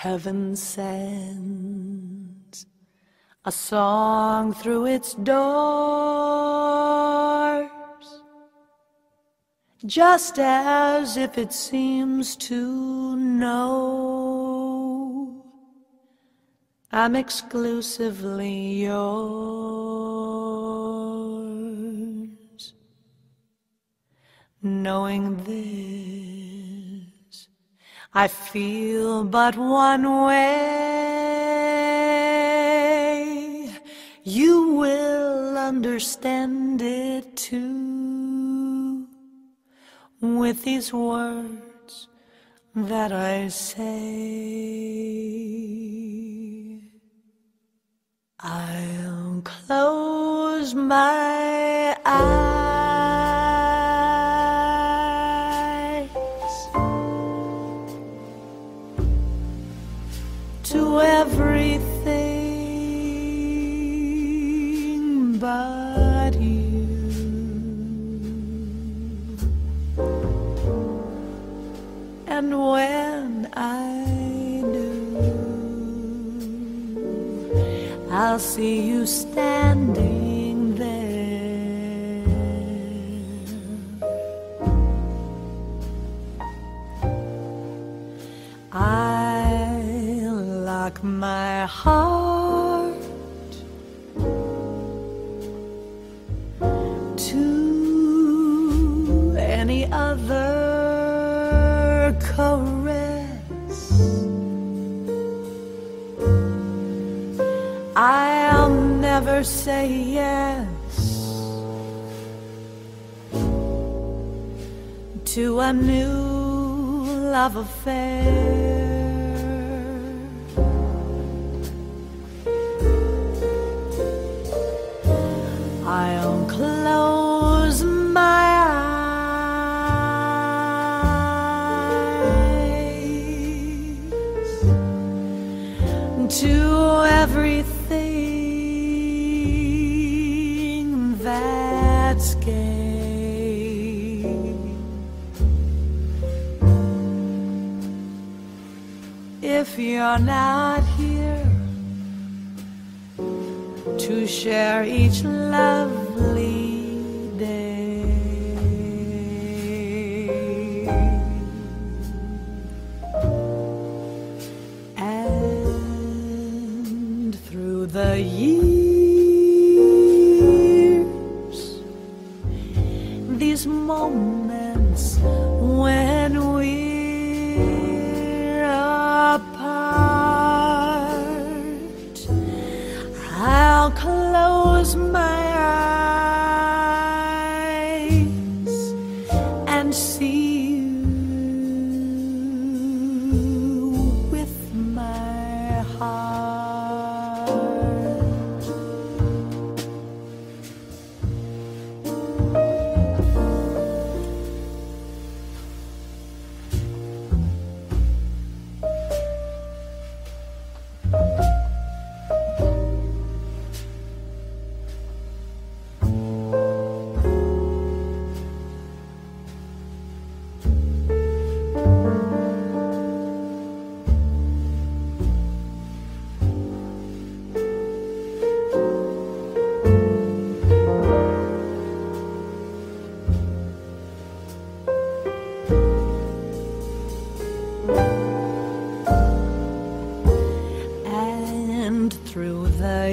Heaven sends a song through its doors, just as if it seems to know I'm exclusively yours. Knowing this, I feel but one way. You will understand it too with these words that I say. I'll close my eyes but you. And when I do, I'll see you standing there. I lock my heart caress. I'll never say yes to a new love affair. If you're not here to share each lovely day. And through the years, these moments when Close my eyes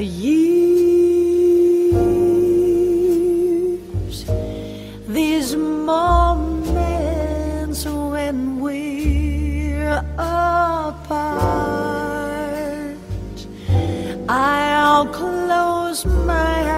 years, these moments when we're apart, I'll close my eyes